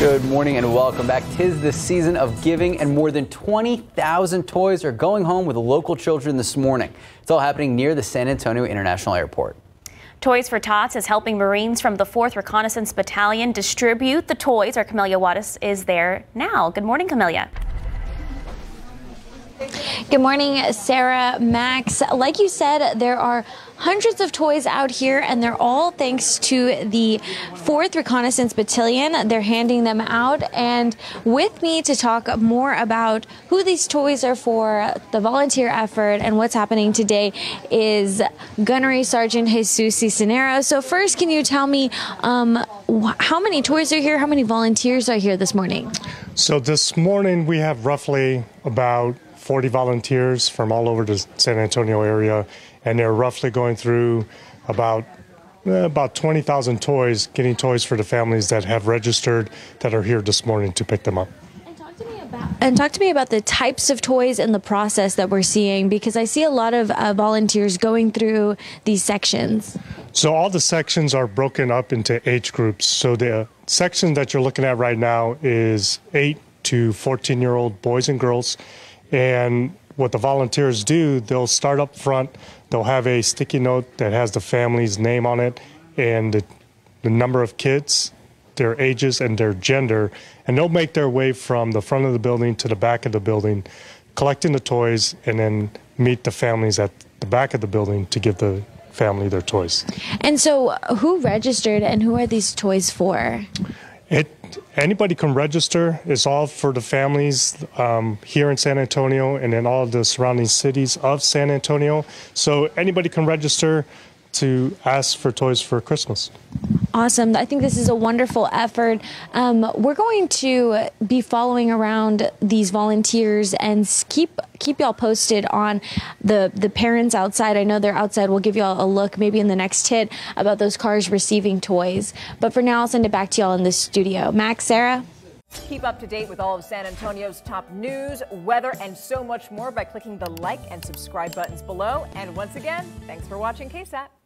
Good morning and welcome back. Tis the season of giving, and more than 20,000 toys are going home with local children this morning. It's all happening near the San Antonio International Airport. Toys for Tots is helping Marines from the 4th Reconnaissance Battalion distribute the toys. Our Camelia Wattis is there now. Good morning, Camelia. Good morning, Sarah, Max. Like you said, there are hundreds of toys out here, and they're all thanks to the 4th Reconnaissance Battalion. They're handing them out. And with me to talk more about who these toys are for, the volunteer effort, and what's happening today is Gunnery Sergeant Jesus Cisneros. So, first, can you tell me um, how many toys are here? How many volunteers are here this morning? So, this morning we have roughly about 40 volunteers from all over the San Antonio area, and they're roughly going through about uh, about 20,000 toys, getting toys for the families that have registered that are here this morning to pick them up. And talk to me about the types of toys and the process that we're seeing because I see a lot of uh, volunteers going through these sections. So, all the sections are broken up into age groups. So, the section that you're looking at right now is 8 to 14 year old boys and girls. And what the volunteers do, they'll start up front, they'll have a sticky note that has the family's name on it and the, the number of kids, their ages, and their gender. And they'll make their way from the front of the building to the back of the building, collecting the toys, and then meet the families at the back of the building to give the family their toys. And so, who registered and who are these toys for? It anybody can register. It's all for the families um, here in San Antonio and in all the surrounding cities of San Antonio. So anybody can register to ask for toys for Christmas. Awesome. I think this is a wonderful effort. Um, we're going to be following around these volunteers and keep keep y'all posted on the the parents outside. I know they're outside. We'll give y'all a look maybe in the next hit about those cars receiving toys. But for now, I'll send it back to y'all in the studio. Max, Sarah. Keep up to date with all of San Antonio's top news, weather, and so much more by clicking the like and subscribe buttons below. And once again, thanks for watching KSAT.